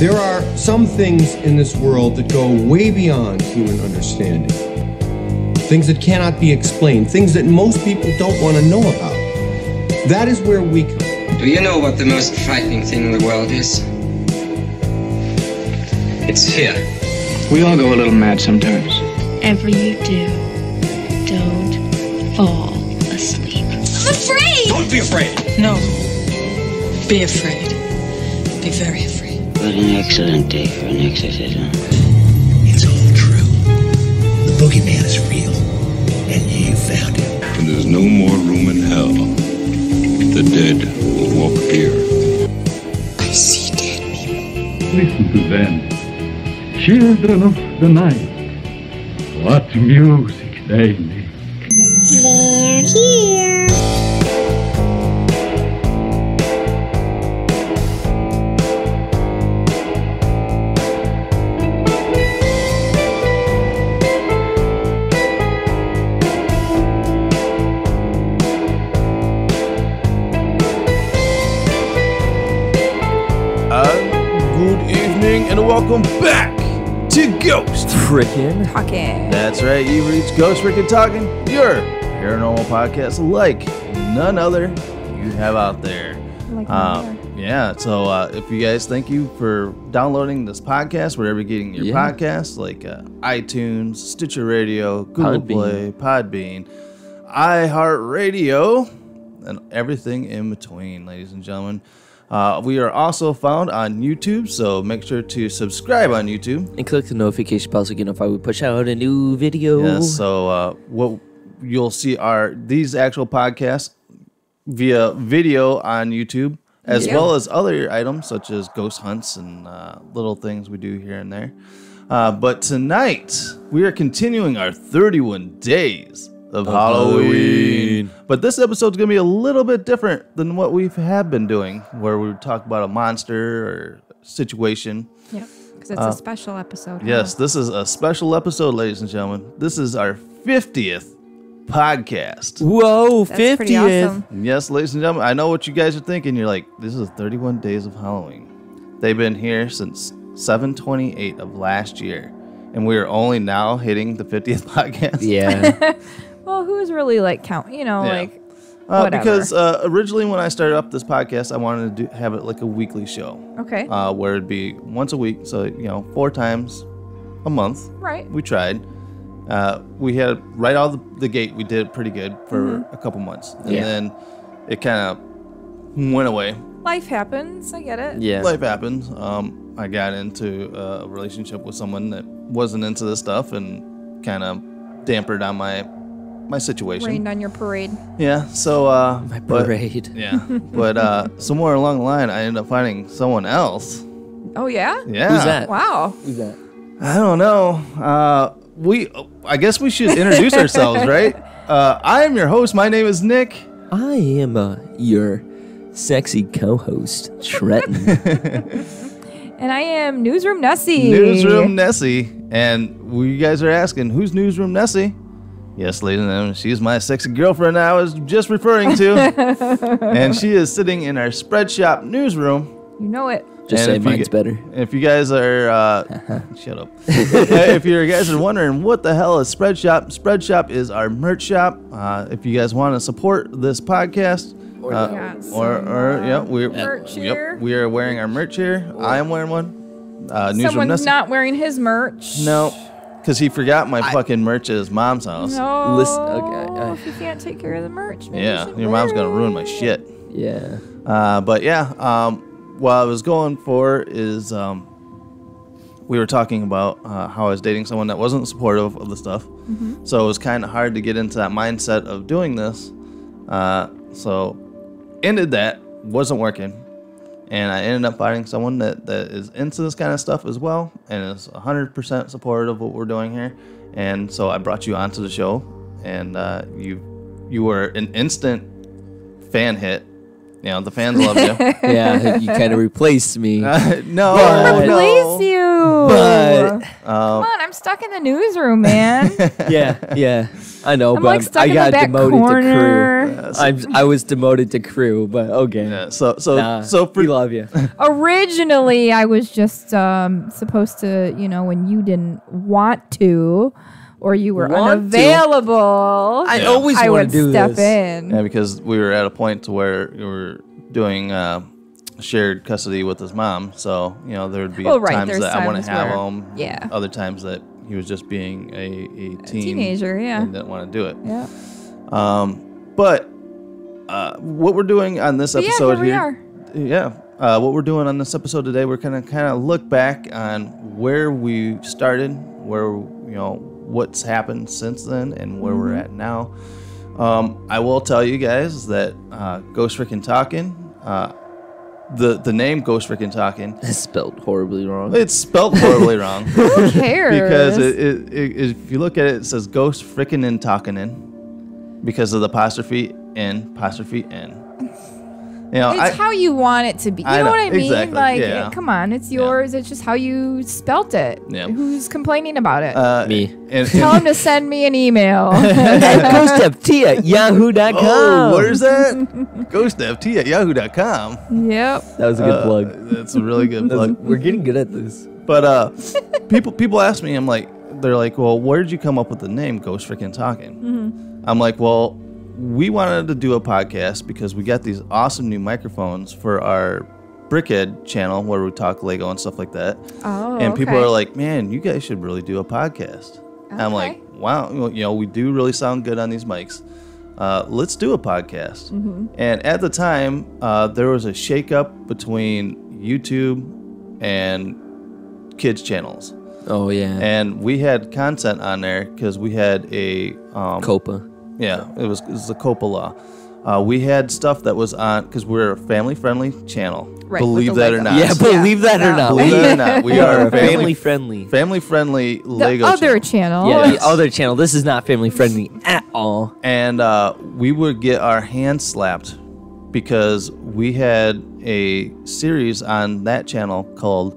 There are some things in this world that go way beyond human understanding. Things that cannot be explained, things that most people don't want to know about. That is where we come. Do you know what the most frightening thing in the world is? It's fear. We all go a little mad sometimes. Whatever you do, don't fall asleep. I'm afraid! Don't be afraid! No. Be afraid. Be very afraid. What an excellent day for an exorcism. It's all true. The boogeyman is real, and you found him. And there's no more room in hell. The dead will walk here. I see dead people. Listen to them. Children of the night. What music they make. They're here. Welcome back to Ghost Frickin' Talking. That's right, you reached Ghost Freaking Talking, your paranormal podcast like none other you have out there. Like Um, yeah, so uh, if you guys thank you for downloading this podcast, wherever you're getting your Yeah. podcasts, like uh, iTunes, Stitcher Radio, Google Podbean. Play, Podbean, iHeartRadio, and everything in between, ladies and gentlemen. Uh, we are also found on YouTube, so make sure to subscribe on YouTube. and click the notification bell so you get notified when we push out a new video. Yeah, so uh, what you'll see are these actual podcasts via video on YouTube, as Yeah. well as other items such as ghost hunts and uh, little things we do here and there. Uh, but tonight we are continuing our 31 days of, Halloween. Halloween. But this episode's gonna be a little bit different than what we have been doing, where we talk about a monster or situation. Yeah, because it's a uh, special episode. huh? Yes, this is a special episode, ladies and gentlemen. This is our 50th podcast. Whoa, That's 50th. awesome. Yes, ladies and gentlemen, I know what you guys are thinking. You're like, this is 31 days of Halloween. They've been here since 728 of last year. And we are only now hitting the 50th podcast. Yeah. Well, who's really like count? You know, Yeah. like Uh, whatever. because uh, originally, when I started up this podcast, I wanted to do, have it like a weekly show okay, uh, where it'd be once a week. So, you know, four times a month. right. we tried. Uh, we had right out of the, the gate. We did pretty good for a couple months, and Yeah. then it kind of went away. Life happens. I get it. yeah. Life happens. Um, I got into a relationship with someone that wasn't into this stuff, and kind of dampered on my my situation. Rained on your parade. Yeah. So, uh, My but- parade. yeah, but uh, somewhere along the line, I ended up finding someone else. Oh yeah. Yeah. Who's that? Wow. Who's that? I don't know. Uh, we, I guess we should introduce ourselves, right? Uh, I am your host. My name is Nick. I am uh, your sexy co-host, Trenton. And I am Newsroom Nessie. Newsroom Nessie. And you guys are asking, who's Newsroom Nessie? Yes, ladies and gentlemen, she's my sexy girlfriend I was just referring to. and she is sitting in our spreadshop newsroom. You know it. Just And say if you mine's better. If you guys are, uh, shut up. if you guys are wondering what the hell is Spreadshop, Spreadshop is our merch shop. Uh, if you guys want to support this podcast, Or uh, Yeah, or, or uh, yeah, we're merch here. yep, we are wearing our merch here. I am wearing one. Uh, Newsroom Someone's not wearing his merch. No, because he forgot my fucking merch at his mom's house. No. Listen- okay, I- if you can't take care of the merch, maybe Yeah, you should your mom's gonna ruin my it. shit. Yeah. Uh, but yeah, um, what I was going for is um, we were talking about uh, how I was dating someone that wasn't supportive of the stuff. So it was kind of hard to get into that mindset of doing this. Uh, so ended that, wasn't working. And I ended up finding someone that, that is into this kind of stuff as well and is 100% supportive of what we're doing here. And so I brought you onto the show, and uh, you you were an instant fan hit. You know, the fans love you. Yeah, you kind of replaced me. Uh, no, But- no. Please you. But Come on, I'm stuck in the newsroom, man. yeah, yeah. I know, I'm, but like, I'm- stuck I in the got back demoted corner. to crew. I'm, I was demoted to crew, but okay. Yeah, so so Nah, so for we love you. Originally, I was just um, supposed to, you know, when you didn't want to, or you were Want to? unavailable. I always I would do step this. in. Yeah, because we were at a point to where we were doing uh, shared custody with his mom. So you know there would be Well, right, times there's that I want times to have where- him. yeah. Other times that he was just being a, a teen teenager, yeah. and didn't want to do it. Yeah. Um, but uh, what we're doing on this But yeah, episode here we are. yeah, uh, what we're doing on this episode today, we're gonna kind of look back on where we started, where you know what's happened since then, and where we're Mhm. at now. Um, I will tell you guys that uh, Ghost Frickin' Talking, uh, the the name Ghost Frickin' Talking, is spelled horribly wrong. it's spelled horribly wrong. Who cares? because it, it, it, if you look at it, it says Ghost Frickin' and talking because of the apostrophe in apostrophe in. You know, it's I, how you want it to be. You I know, know, what I mean? Like, yeah. come on, it's yours. It's just how you spelt it. Yeah. Who's complaining about it? uh, Me. And, Tell him to send me an email. GhostFT at yahoo.com. Oh, where's that? GhostFT at yahoo.com. yep. That was a good Uh, plug. That's a really good plug. We're getting good at this. But uh, people people ask me, I'm like, they're like, well, where did you come up with the name Ghost Freaking Talking? Mm-hmm. I'm like, well, we wanted to do a podcast because we got these awesome new microphones for our Brickhead channel where we talk Lego and stuff like that. Oh, and people okay. are like, man, you guys should really do a podcast. And I'm like, wow, you know, we do really sound good on these mics. Uh, let's do a podcast. Mm-hmm. And at the time, uh, there was a shakeup between YouTube and kids channels, Oh, yeah. and we had content on there because we had a um, COPPA. Yeah, it was, it was the COPPA law. Uh, we had stuff that was on because we're a family-friendly channel. Right, believe that or Lego. not. Yeah, believe that or not. Believe it or not, we are a family family friendly. family-friendly The Lego other channel. channel. Yeah, the other channel. This is not family friendly at all. and uh, we would get our hands slapped because we had a series on that channel called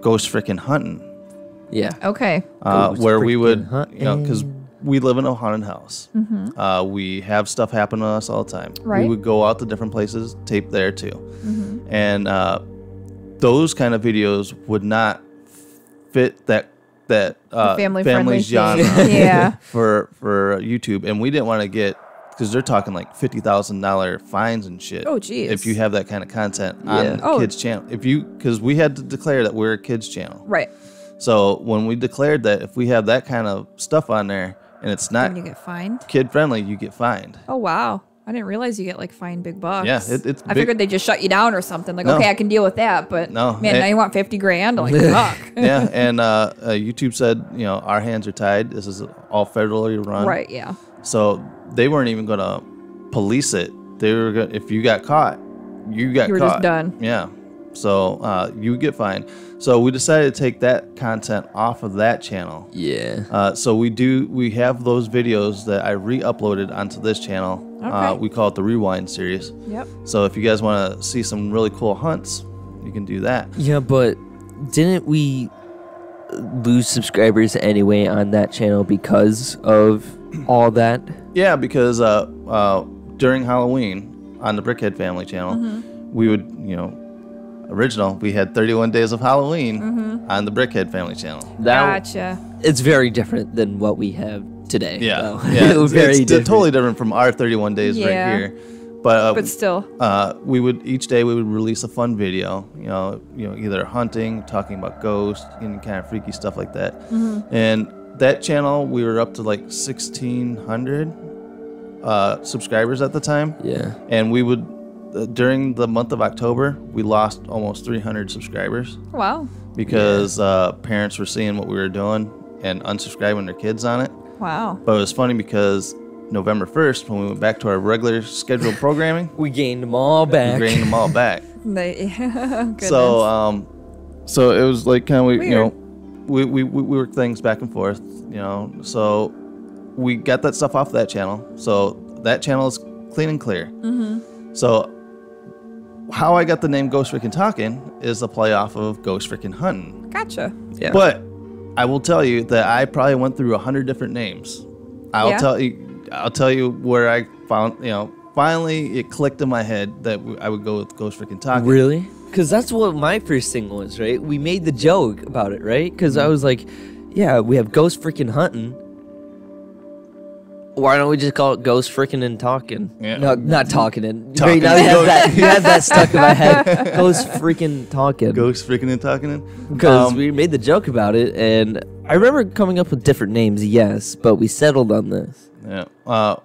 Ghost Frickin' Hunting, Yeah. Okay. uh, Ghost where we Frickin' would, you know, because Huntin'. We live in a haunted house. Mm-hmm. Uh, we have stuff happen to us all the time. We would go out to different places, tape there too, Mm-hmm. and uh, those kind of videos would not fit that that uh, family-friendly genre. Yeah. for for YouTube, and we didn't want to get because they're talking like fifty thousand dollar fines and shit. Oh, geez. If you have that kind of content Yeah. on Oh. kids channel, if you because we had to declare that we're a kids channel. Right. So when we declared that if we have that kind of stuff on there and it's not Then you get fined. kid friendly, you get fined. Oh wow. I didn't realize you get like fined big bucks. Yeah, it- it's I big- figured they just shut you down or something. Like, No. okay, I can deal with that, but No, man, it- now you want fifty grand? Like, fuck. yeah, and uh, uh, YouTube said, you know, our hands are tied. This is all federally run. Right. Yeah. So they weren't even gonna police it. They were gonna, if you got caught, you got You were caught. just done. Yeah. So uh, you get fined. So we decided to take that content off of that channel. Yeah. Uh, so we do we have those videos that I re-uploaded onto this channel. Uh, Okay. we call it the Rewind series. Yep. So if you guys want to see some really cool hunts, you can do that. Yeah, but didn't we lose subscribers anyway on that channel because of all that? Yeah, because uh, uh, during Halloween on the Brickhead Family channel, Mm-hmm. we would, you know, original, we had 31 Days of Halloween Mm-hmm. on the Brickhead Family channel. That Gotcha. it's very different than what we have today. Yeah, though. yeah, it's, very it's different. totally different from our 31 days Yeah. right here. But, uh, But still. uh, we would each day we would release a fun video. You know, you know, either hunting, talking about ghosts, and kind of freaky stuff like that. Mm-hmm. And that channel, we were up to like 1,600 uh, subscribers at the time. Yeah. and we would during the month of October we lost almost 300 subscribers Wow. because uh, parents were seeing what we were doing and unsubscribing their kids on it. Wow. But it was funny because November 1st, when we went back to our regular scheduled programming, We gained them all we back. gained them all back. They, goodness. so, um, so it was like kind of we, you know, we, we we we worked things back and forth, you know. So we got that stuff off that channel. So that channel is clean and clear. Mm-hmm. So how I got the name Ghost Freaking Talking is a play off of Ghost Freaking Hunting. gotcha. Yeah. But I will tell you that I probably went through a hundred different names I'll Yeah? tell you. I'll tell you where I found. You know, finally it clicked in my head that I would go with Ghost Freaking Talking. Really? Because that's what my first thing was, right? We made the joke about it, right? Because I mm-hmm. was like, yeah, we have ghost freaking hunting. Why don't we just call it ghost freaking and talking? Yeah. No, not talking and Talking Right now you and have that, you have that stuck in my head. Ghost freaking talking. Ghost Freaking and Talking. Because Um, we made the joke about it, and I remember coming up with different names, yes, but we settled on this. Yeah. Uh,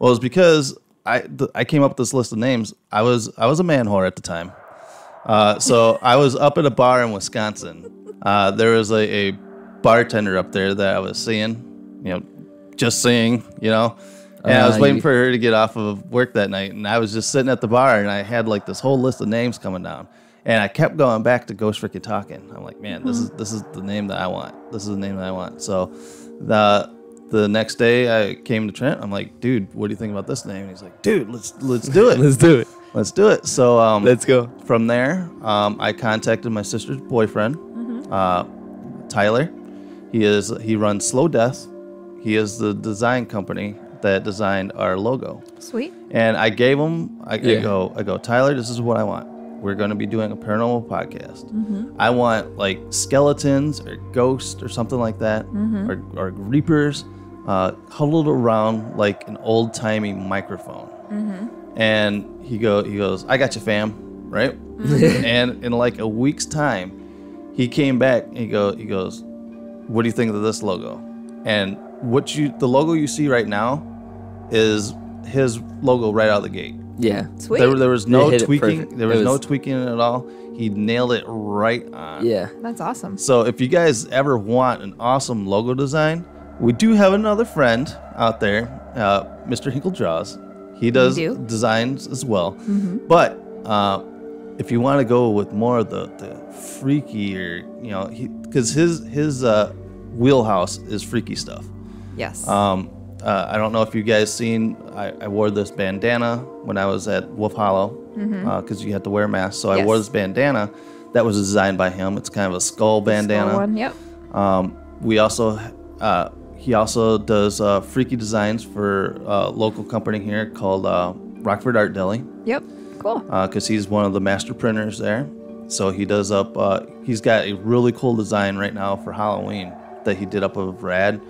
well, it's because I th- I came up with this list of names. I was I was a man whore at the time. Uh, so I was up at a bar in Wisconsin. Uh, there was a, a bartender up there that I was seeing, you know, just seeing, you know. And I was Uh, waiting you- for her to get off of work that night, and I was just sitting at the bar, and I had like this whole list of names coming down, and I kept going back to Ghost Freaking Talking. I'm like, man, this is this is the name that I want. This is the name that I want. So, the the next day I came to Trent. I'm like, dude, what do you think about this name? And he's like, dude, let's let's do it. Let's do it. Let's do it. So um, Let's go. From there, um, I contacted my sister's boyfriend, uh, Tyler. He is he runs SlowDeth. He is the design company that designed our logo. Sweet. And I gave him. I, I go. I go. Tyler, this is what I want. We're going to be doing a paranormal podcast. Mm-hmm. I want like skeletons or ghosts or something like that, Mhm. or, or reapers, uh, huddled around like an old timey microphone. Mm-hmm. And he go. He goes. I got you, fam. Right. and in like a week's time, he came back. And he go. He goes. What do you think of this logo? And what you the logo you see right now is his logo right out of the gate. Yeah. Sweet. There, there was no tweaking. There It was, no tweaking at all. He nailed it right on. Yeah. That's awesome. So if you guys ever want an awesome logo design, we do have another friend out there, uh, Mr. Hinkle Jaws. He does do? designs as well. Mhm. But uh, if you want to go with more of the, the freakier, you know, because his his uh, wheelhouse is freaky stuff. Yes. Um, uh, I don't know if you guys seen. I, I wore this bandana when I was at Wolf Hollow because Mhm. you had to wear a mask. So I wore this bandana that was designed by him. It's kind of a skull bandana. Skull one, Yep. Um, we also uh, he also does uh, freaky designs for a local company here called uh, Rockford Art Deli Yep. Cool. because he's one of the master printers there. So he does up. Uh, he's got a really cool design right now for Halloween that he did up of Rad.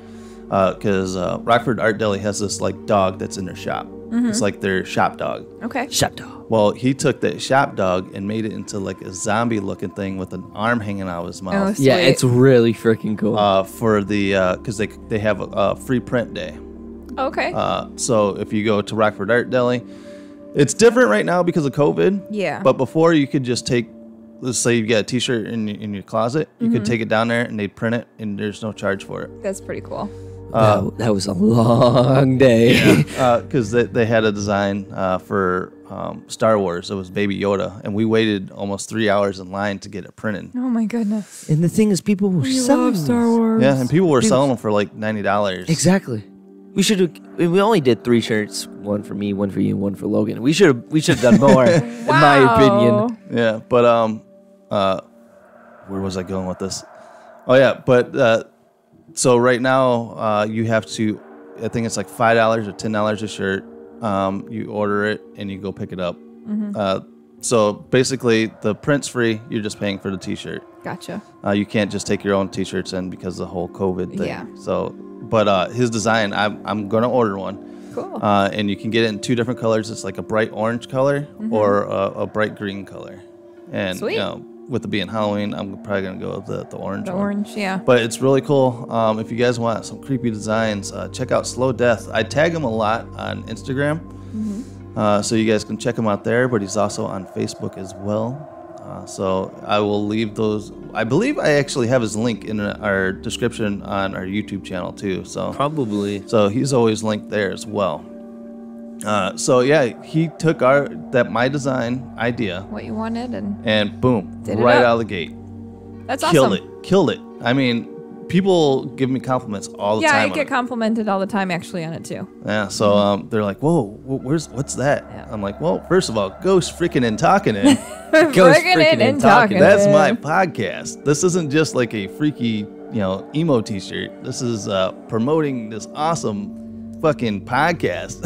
Because uh, Rockford Art Deli has this like dog that's in their shop. It's Mhm. like their shop dog. Okay. Shop dog. Well, he took that shop dog and made it into like a zombie looking thing with an arm hanging out of his mouth. Oh, Yeah, it's really freaking cool. uh, for the because they they have a, a free print day. Okay. Uh, so if you go to Rockford Art Deli, it's different right now because of COVID. Yeah. But before you could just take, let's say you got a T-shirt in your- in your closet, you could Mhm. take it down there and they'd print it, and there's no charge for it. That's pretty cool. Uh, that, that was a long day. because they, they had a design uh, for um, Star Wars. It was Baby Yoda, and we waited almost three hours in line to get it printed. Oh my goodness. and the thing is, people were We selling love Star. Wars. Yeah, and people were Dude. selling them for like ninety dollars. Exactly. We should have. We only did three shirts. One for me, one for you, and one for Logan. We should have. We should have done more, wow. in my opinion. Yeah, but um, uh, where was I going with this? Oh yeah, but uh, so right now uh, you have to, I think it's like five dollars or ten dollars a shirt. Um, you order it and you go pick it up. Mhm. Uh, so basically, the print's free. You're just paying for the T-shirt. Gotcha. Uh, you can't just take your own T-shirts in because of the whole COVID thing. Yeah. So, but uh, his design, I'm I'm gonna order one. Cool. Uh, and you can get it in two different colors. It's like a bright orange color Mhm. or a, a bright green color. And Sweet. you know, with it being Halloween, I'm probably gonna go with the, the orange The one. orange, yeah. But it's really cool. Um, if you guys want some creepy designs, uh, check out SlowDeth. I tag him a lot on Instagram, Mhm. uh, so you guys can check him out there. But he's also on Facebook as well. Uh, so I will leave those. I believe I actually have his link in our description on our YouTube channel too. So Probably. so he's always linked there as well. Uh, so yeah, he took our that my design idea What you wanted and and boom, Did right out of the gate, that's killed awesome. it, killed it. I mean, people give me compliments all the time. Yeah, I get it. complimented all the time actually on it too. yeah, so um, they're like, "Whoa, where's what's that?" I'm like, "Well, first of all, ghost freaking and talking in. Ghost freaking and talking. That's my podcast. This isn't just like a freaky, you know, emo T-shirt. This is uh, promoting this awesome fucking podcast.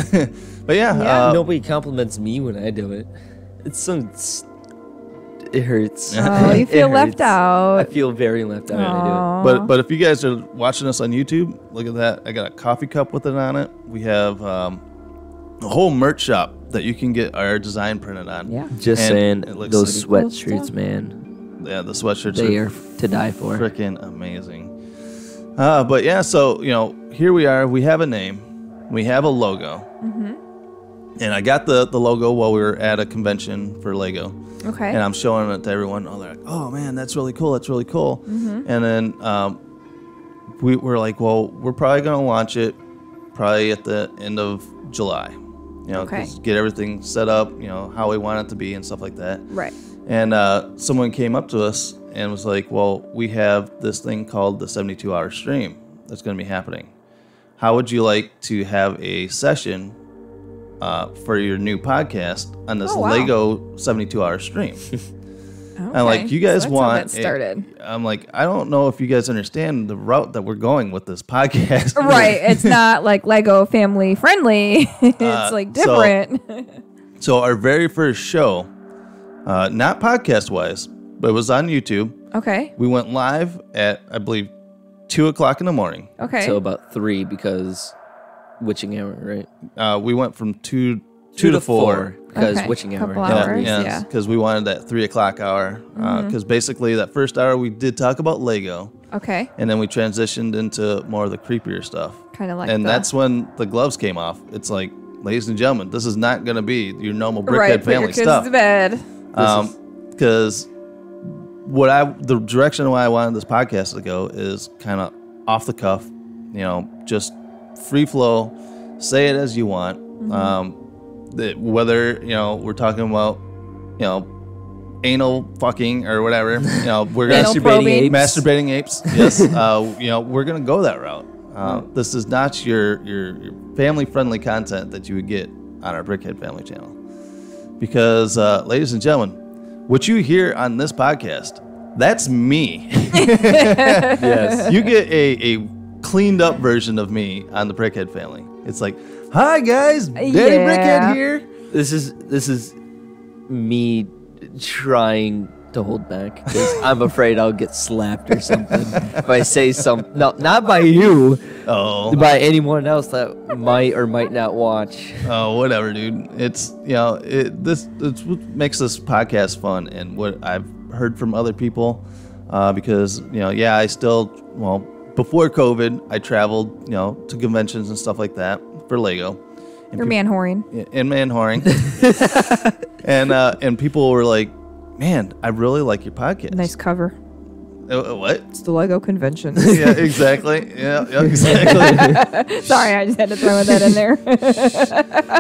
but yeah, Yeah. uh, Nobody compliments me when I do it. It's so. It's, it hurts. Oh, you It feel left out. I feel very left out when I Aw. But but if you guys are watching us on YouTube, look at that. I got a coffee cup with it on it. We have um, a whole merch shop that you can get our design printed on. Yeah. Just And saying, it looks those like- sweatshirts, stuff. man, Yeah, the sweatshirts they are are to die for. freaking amazing. Uh, but yeah, so you know, here we are. We have a name. We have a logo. Mm-hmm. And I got the the logo while we were at a convention for Lego. Okay. and I'm showing it to everyone. Oh, they're like, "Oh man, that's really cool. That's really cool." Mm-hmm. And then um, we were like, "Well, we're probably gonna launch it probably at the end of July. You know, Okay. get everything set up. You know how we want it to be and stuff like that." right. And uh, someone came up to us and was like, "Well, we have this thing called the 72 hour stream that's going to be happening. How would you like to have a session uh, for your new podcast on this Oh, wow. Lego 72 hour stream?" Okay. And like, you guys so want that a- started. I'm like, I don't know if you guys understand the route that we're going with this podcast. right. It's not like Lego family friendly. it's Uh, like so- different. so our very first show, uh, not podcast wise, but it was on YouTube. okay. We went live at I believe two o'clock in the morning. Okay. Till about three because witching hour, right? Uh, we went from two two, to four. because Okay, witching hour. couple Yeah. hours. Yeah, yeah. because we wanted that three o'clock hour. Because basically, that first hour we did talk about Lego, okay. and then we transitioned into more of the creepier stuff. Kind of like and the- that's when the gloves came off. It's like, ladies and gentlemen, this is not going to be your normal brickhead right. Put your family kids stuff. to bed. Um, because what I the direction why I wanted this podcast to go is kind of off the cuff, you know, just free flow, say it as you want. Mm-hmm. Um, that whether you know we're talking about, you know, anal fucking or whatever, you know, we're gonna probing. apes. masturbating apes. Yes, uh, you know, we're gonna go that route. Uh, this is not your, your your family friendly content that you would get on our Brickhead Family Channel, because uh, ladies and gentlemen, what you hear on this podcast, that's me. Yes. you get a, a cleaned up version of me on the Brickhead Family. It's like, hi guys, Daddy Yeah. Brickhead here. This is this is me trying to hold back because I'm afraid I'll get slapped or something if I say some. No, not by you, Oh, by anyone else that might or might not watch. Oh, whatever, dude. It's you know, it, this it's what makes this podcast fun, and what I've heard from other people, uh, because you know, yeah, I still well before COVID, I traveled you know to conventions and stuff like that for Lego. And You're peop- man whoring. in man whoring, and uh, and people were like, "Man, I really like your podcast." Nice cover. Uh, uh, what? It's the Lego convention. Yeah, exactly. Yeah, yeah, exactly. Sorry, I just had to throw that in there.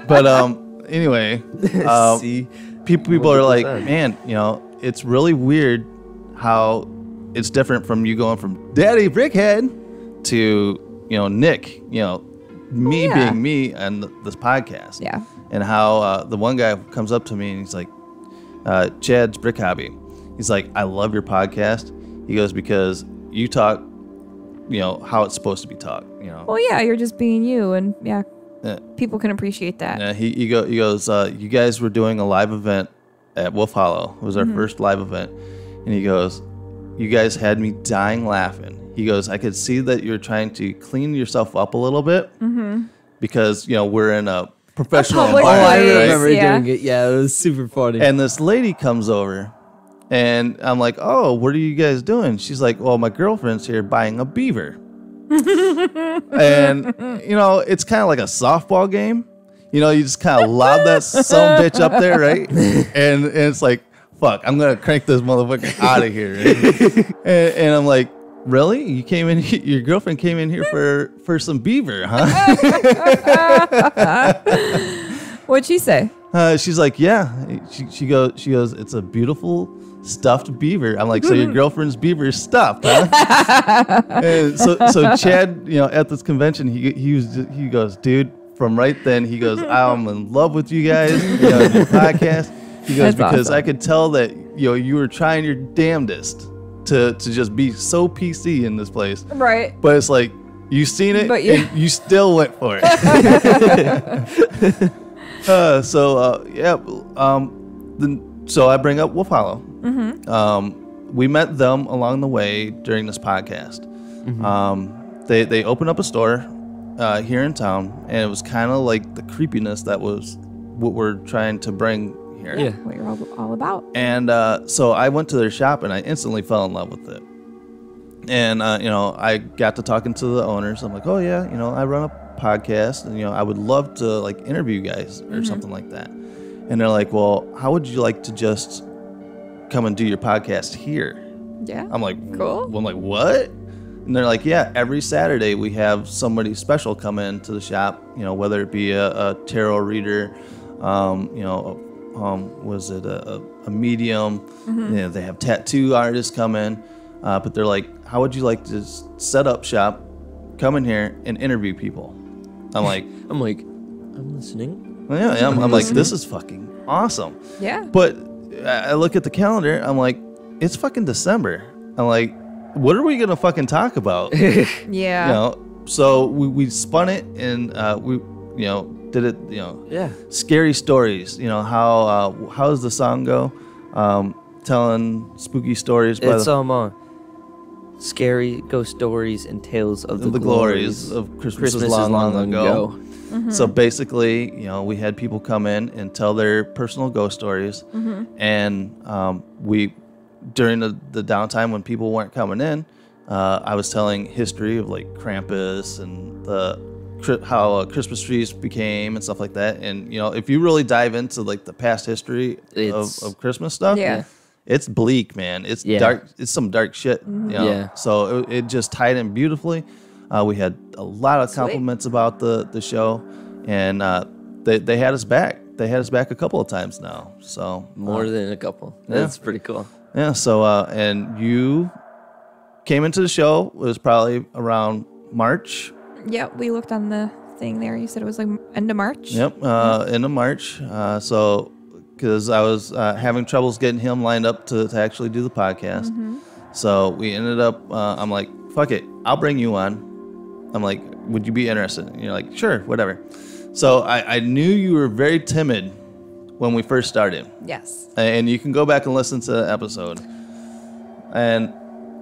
but um, anyway, um, See, people people are like, this on. man, you know, it's really weird how it's different from you going from Daddy Brickhead to you know Nick, you know, me yeah. being me and this podcast. Yeah. And how uh, the one guy comes up to me and he's like, uh, Chad's Brick Hobby. He's like, I love your podcast. He goes because you talk, you know, how it's supposed to be talked. You know. well, yeah, you're just being you, and yeah, Yeah. people can appreciate that. Yeah, he, he, go, he goes, uh, you guys were doing a live event at Wolf Hollow. It was our first live event. And he goes, you guys had me dying laughing. He goes, I could see that you're trying to clean yourself up a little bit because, you know, we're in a professional public Oh, I place, remember yeah. doing it. Yeah, it was super funny. And this lady comes over and I'm like, oh, what are you guys doing? She's like, well, my girlfriend's here buying a beaver. and, you know, it's kind of like a softball game. You know, you just kind of lob that some bitch up there, right? And, and it's like, fuck, I'm going to crank this motherfucker out of here. right? and, and I'm like, really? You came in, your girlfriend came in here for, for some beaver, huh? What'd she say? Uh, she's like, yeah. She, she goes, she goes, it's a beautiful stuffed beaver. I'm like, so your girlfriend's beaver is stuffed, huh? and so, so Chad, you know, at this convention, he he was just, he goes, dude. From right then, he goes, I'm in love with you guys, you know, your podcast. He goes That's because awesome. I could tell that you know you were trying your damnedest to to just be so PC in this place. Right. But it's like You seen it, But you- and you still went for it. uh, so uh, yeah, um, then so I bring up Wolf Hollow. Mhm. Um, we met them along the way during this podcast. Um, they they opened up a store uh, here in town, and it was kind of like the creepiness that was what we're trying to bring here. Yeah. What you're all, all about. And uh, so I went to their shop and I instantly fell in love with it. And uh, you know, I got to talking to the owners. I'm like, oh yeah, you know, I run a podcast, and you know, I would love to like interview you guys or Mhm. something like that. And they're like, well, how would you like to just come and do your podcast here? Yeah. I'm like, Cool. well, I'm like, what? And they're like, yeah, every Saturday we have somebody special come in to the shop, you know, whether it be a, a tarot reader, um, you know, um, was it a, a, medium? Mhm. You know, they have tattoo artists come in, uh, but they're like, how would you like to set up shop, come in here and interview people? I'm like, I'm like, I'm listening. well, yeah, yeah, I'm, I'm like, this is fucking awesome. Yeah. But I I look at the calendar. I'm like, it's fucking December. I'm like, what are we gonna fucking talk about? Yeah. You know. So we, we spun it and uh, we you know did it you know Yeah. scary stories. You know how uh, how does the song go? Um, telling spooky stories by It's the, um, uh, scary ghost stories and tales of the, the glories of Christmases long, long, ago. Mhm. So basically, you know, we had people come in and tell their personal ghost stories, Mhm. and um, we during the, the downtime when people weren't coming in, uh, I was telling history of like Krampus and the Chri- how uh, Christmas trees became and stuff like that. And you know, if you really dive into like the past history of, of Christmas stuff, Yeah. it's bleak, man. It's Yeah. dark. It's some dark shit. You know? Yeah. So it, it just tied in beautifully. Uh, we had a lot of compliments about the the show, and uh, they they had us back. They had us back a couple of times now. So More uh, than a couple. yeah. That's pretty cool. yeah. So uh, and you came into the show it was probably around March. Yeah, we looked on the thing there. You said it was like end of March. Yep, uh, end of March. Uh, so, because I was uh, having troubles getting him lined up to, to actually do the podcast. Mhm. So we ended up, uh, I'm like, fuck it, I'll bring you on. I'm like, would you be interested? And you're like, sure, whatever. So I, I knew you were very timid when we first started. Yes. And you can go back and listen to the episode. And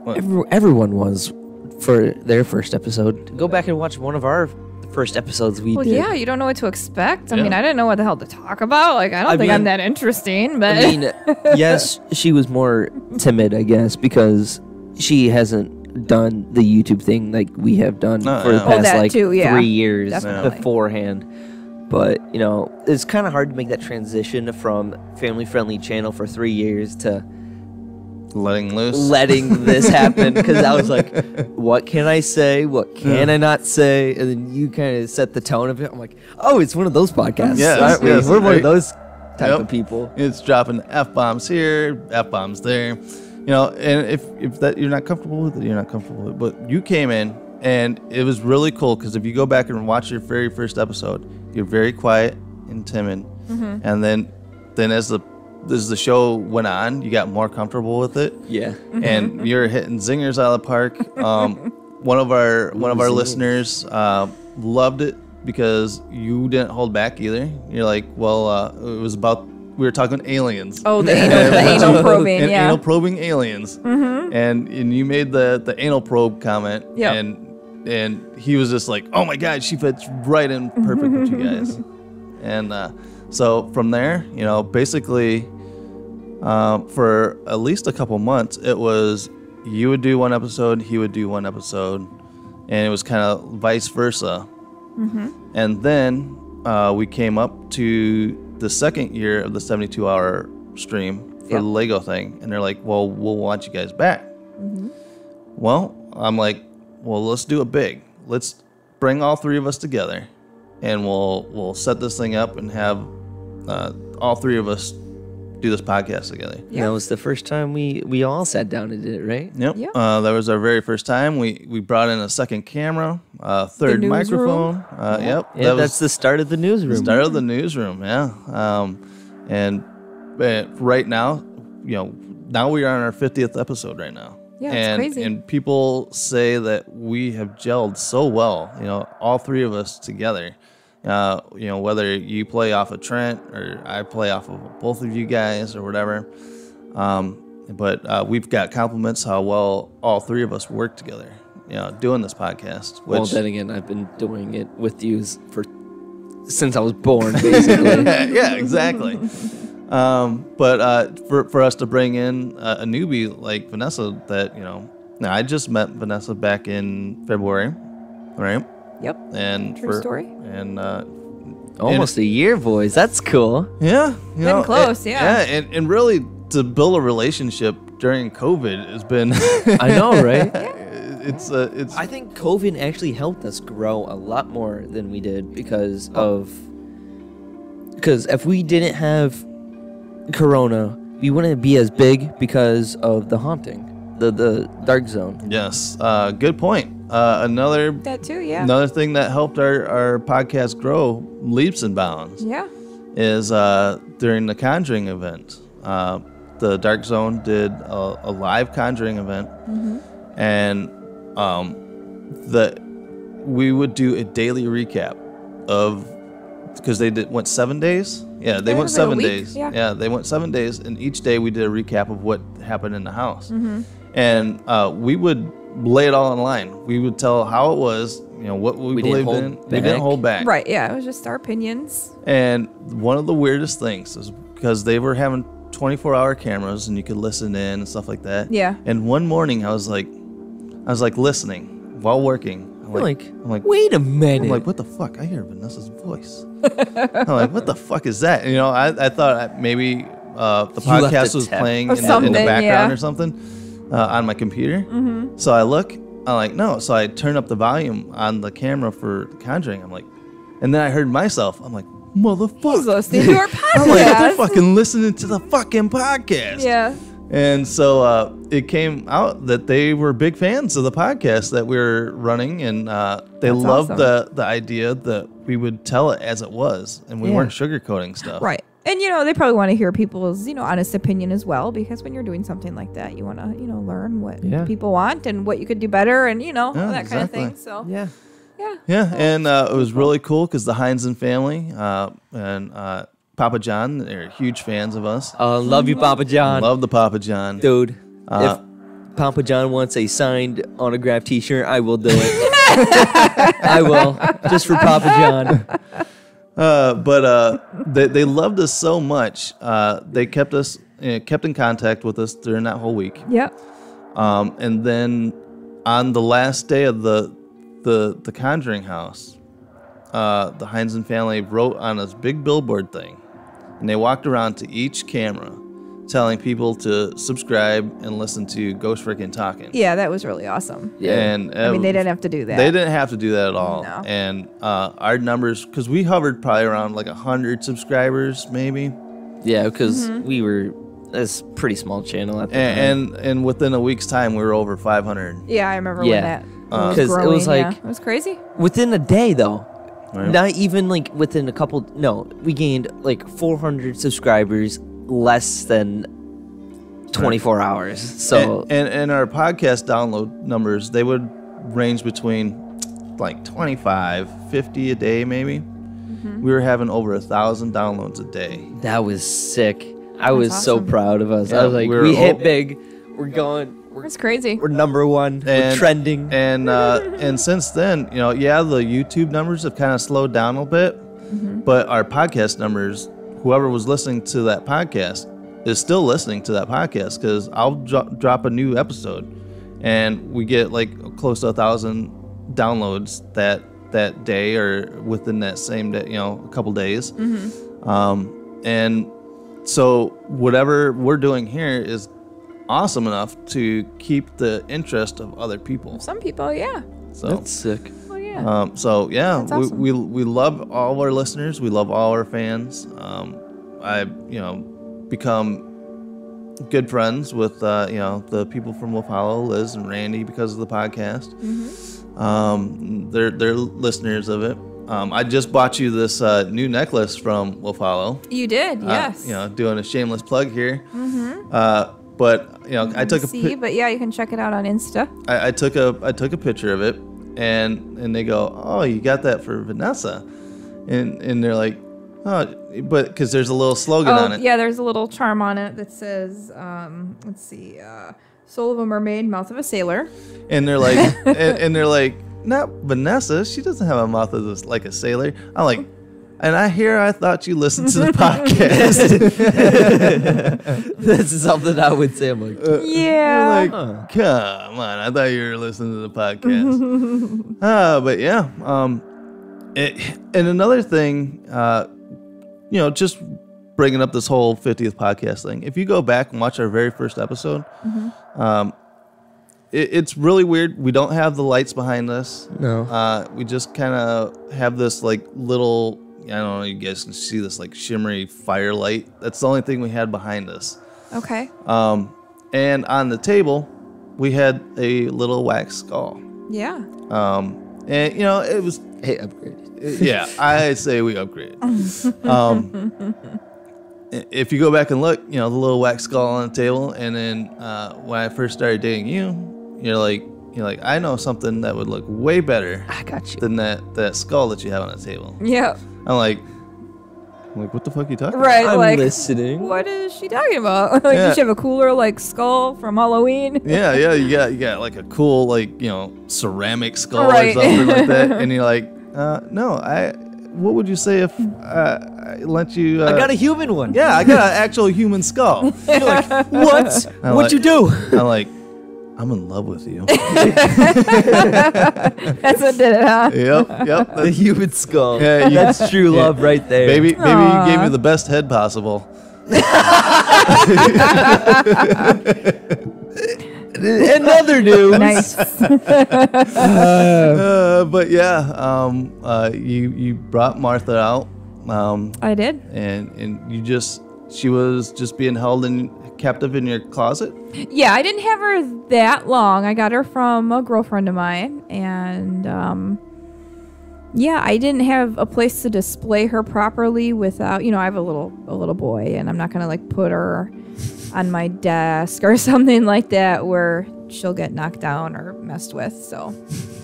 well, Every, everyone was for their first episode. Go back and watch one of our first episodes we Well, did. yeah, you don't know what to expect. I mean, I didn't know what the hell to talk about. Like, I don't I think I'm that interesting, but I mean, yes, she was more timid, I guess, because she hasn't done the YouTube thing like we have done Oh, for yeah. the Oh, past that like too, yeah. three years Definitely. beforehand. But you know, it's kind of hard to make that transition from family-friendly channel for three years to letting loose. letting this happen because I was like, what can I say? What can I not say? And then you kind of set the tone of it. I'm like, oh, it's one of those podcasts. Yeah, aren't we? yes, We're one of those type Yep. of people. It's dropping f bombs here, f bombs there, you know. And if if that you're not comfortable with it, you're not comfortable with it. But you came in, and it was really cool because if you go back and watch your very first episode, you're very quiet and timid, Mhm. and then then as the as the show went on, you got more comfortable with it, Yeah. and you're hitting zingers out of the park. Um, one of our one of our zingers. listeners uh, loved it because you didn't hold back either. You're like, well, uh, it was about we were talking aliens. oh, the anal, the anal probing, and yeah. anal probing aliens, Mhm. and and you made the the anal probe comment, Yep. and and he was just like, oh my god, she fits right in perfect with you guys, and uh, so from there, you know, basically, um, for at least a couple months, it was you would do one episode, he would do one episode, and it was kind of vice versa. Mhm. And then uh, we came up to the second year of the 72 hour stream for Yep. the Lego thing. And they're like, well, we'll want you guys back. Mhm. Well, I'm like, well, let's do it big. Let's bring all three of us together and we'll we'll set this thing up and have uh, all three of us do this podcast together. And That was the first time we we all sat down and did it, right? Yep. Yep. Uh, that was our very first time. We we brought in a second camera, uh, third microphone. Uh, Yeah. Yep. Yeah, that that's was the start of the newsroom. the start of the newsroom. Yeah. Um, and uh, right now, you know, now we are on our 50th episode right now. Yeah, it's crazy. and people say that we have gelled so well. You know, all three of us together. Uh, you know, whether you play off of Trent or I play off of both of you guys or whatever. Um, but uh, we've got compliments how well all three of us work together. You know, doing this podcast. Which well, then again, I've been doing it with you for since I was born, basically. yeah, exactly. Um, but uh, for for us to bring in a, a newbie like Vanessa, that you know, now I just met Vanessa back in February, right? Yep. And True for, story. And uh, Almost a year, boys. That's cool. yeah, you Been know, close, it- yeah. yeah, and, and really to build a relationship during COVID has been. I know, right? It's uh, it's. I think COVID actually helped us grow a lot more than we did because of because if we didn't have Corona, we wouldn't be as big because of the haunting, the the dark zone. Yes, uh, good point. Uh, another That too, yeah. another thing that helped our, our podcast grow leaps and bounds. Yeah. is uh, during the Conjuring event. Uh, the Dark Zone did a, a live Conjuring event, Mhm. and um, the we would do a daily recap of because they did went seven days. Yeah, they Yeah, went was like seven days. yeah. they went seven days, and each day we did a recap of what happened in the house, Mhm. And uh, we would lay it all on line. We would tell how it was, you know, what we, We believed hold in. We didn't hold back. Right, yeah. It was just our opinions. And one of the weirdest things is because they were having 24 hour cameras and you could listen in and stuff like that. Yeah. And one morning I was like, I was like listening while working. I'm You're like, I'm like, wait a minute. I'm like, what the fuck? I hear Vanessa's voice. I'm like, what the fuck is that? And, you know, I, I thought maybe uh, the You podcast was playing in the, in the background yeah. or something uh, on my computer. Mhm. So I look, I'm like, no. So I turn up the volume on the camera for The Conjuring. I'm like, and then I heard myself. I'm like, motherfucker. He's listening to our I'm like, they're podcast. fucking listening to the fucking podcast. Yeah. And so uh, it came out that they were big fans of the podcast that we were running, and uh, they That's loved awesome. the the idea that we would tell it as it was, and we Yeah. weren't sugarcoating stuff. Right. And you know, they probably want to hear people's, you know, honest opinion as well because when you're doing something like that, you want to, you know, learn what Yeah. people want and what you could do better and, you know, Yeah, that kind of thing. So, yeah. Yeah. Yeah, and uh, it was really cool because the Heinzen family uh, and uh, Papa John, they're huge fans of us. Uh, love you, Papa John. Love the Papa John. Dude, Uh, if Papa John wants a signed autographed T-shirt, I will do it. I will, just for Papa John. Uh, but uh, they, they loved us so much. Uh, they kept us kept in contact with us during that whole week. Yep. Um, and then on the last day of the the the Conjuring House, uh, the Heinzen family wrote on this big billboard thing, and they walked around to each camera, telling people to subscribe and listen to Ghost Freaking Talking. Yeah, that was really awesome. Yeah. And I mean, uh, they didn't have to do that. They didn't have to do that at all. No. And uh, our numbers, because we hovered probably around like 100 subscribers, maybe. Yeah, because Mm-hmm. we were it's a pretty small channel at the time. And, and and within a week's time, we were over 500. Yeah, I remember Yeah. when that Uh, was 'Cause it growing. was yeah. like- it was crazy. within a day though. Right. Not even like within a couple. No, we gained like 400 subscribers less than 24 hours. So and, and and our podcast download numbers, they would range between like 25, 50 a day, maybe. Mm-hmm. We were having over a thousand downloads a day. that was sick. I was so proud of us. Yeah, I was like, we were we hit o- big. We're going. We're, It's crazy. we're number one. we're And- trending. And uh, and since then, you know, yeah, the YouTube numbers have kind of slowed down a bit, Mm-hmm. but our podcast numbers, whoever was listening to that podcast, is still listening to that podcast because I'll dro- drop a new episode, and we get like close to a thousand downloads that that day or within that same day, you know, a couple days. Um, and so whatever we're doing here is awesome enough to keep the interest of other people. Some people, yeah. So That's sick. Yeah. um, so yeah, we, awesome. we we love all our listeners. We love all our fans. Um, I you know become good friends with uh, you know the people from Wolf Hollow, Liz and Randy, because of the podcast. Mm-hmm. Um, they're they're listeners of it. Um, I just bought you this uh, new necklace from Wolf Hollow. You did, Uh, yes. you know, doing a shameless plug here. Mm-hmm. Uh, but you know, I took a see, pi- but yeah, you can check it out on Insta. I, I took a I took a picture of it, and and they go, oh, you got that for Vanessa, and and they're like, oh, but because there's a little slogan oh, on it. yeah, there's a little charm on it that says, um, let's see, uh, "Soul of a mermaid, mouth of a sailor." and they're like, and, and they're like, not Vanessa. She doesn't have a mouth of this, like a sailor. I'm like, and I hear I thought you listened to the podcast. That's something I would say. I'm like, Uh, Yeah. you're like, come on. I thought you were listening to the podcast. uh, but yeah. Um, it, and another thing, uh, you know, just bringing up this whole 50th podcast thing. If you go back and watch our very first episode, um, it, it's really weird. We don't have the lights behind us. No. Uh, we just kind of have this like little. I don't know. You guys can see this like shimmery firelight. That's the only thing we had behind us. Okay. Um, and on the table, we had a little wax skull. Yeah. Um, and you know, it was hey, upgraded. yeah, I say we upgraded. Um, if you go back and look, you know, the little wax skull on the table, and then uh, when I first started dating you, you're like, you're like, I know something that would look way better. I got you. Than that that skull that you have on the table. Yeah. I'm like, I'm like, what the fuck are you talking Right. about? I'm like, listening. what is she talking about? like, Yeah. did she have a cooler like skull from Halloween? Yeah, yeah, you got you got like a cool like you know ceramic skull Right. or something like that, and you're like, uh, no, I. What would you say if uh, I let you? Uh, I got a human one. Yeah, I got an actual human skull. You're like, what? I'm What'd you do? I'm like, I'm in love with you. That's what did it, huh? yep, yep. the human skull. Yeah, you- That's true yeah. love right there. Baby, baby, you gave me the best head possible. Another news. Nice. Uh, but yeah, um, uh, you you brought Martha out, um, I did. and and you just she was just being held in captive in your closet. Yeah, I didn't have her that long. I got her from a girlfriend of mine, and um, yeah, I didn't have a place to display her properly without, you know, I have a little a little boy, and I'm not gonna like put her on my desk or something like that where she'll get knocked down or messed with. So,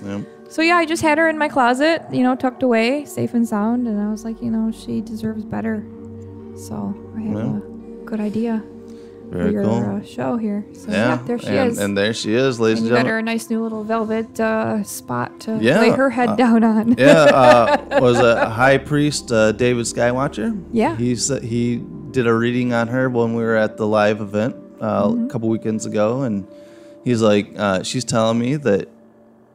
Yeah. so yeah, I just had her in my closet, you know, tucked away, safe and sound, and I was like, you know, she deserves better. So I have Yeah. a good idea Very your cool. uh, show here. So yeah, yeah, there she and, is. and there she is, ladies And and, you got her gentlemen. a nice new little velvet uh, spot to Yeah, lay her head uh, down on. yeah, uh, was a high priest uh, David Skywatcher. Yeah. he's he did a reading on her when we were at the live event uh, Mm-hmm. a couple weekends ago, and he's like, uh, she's telling me that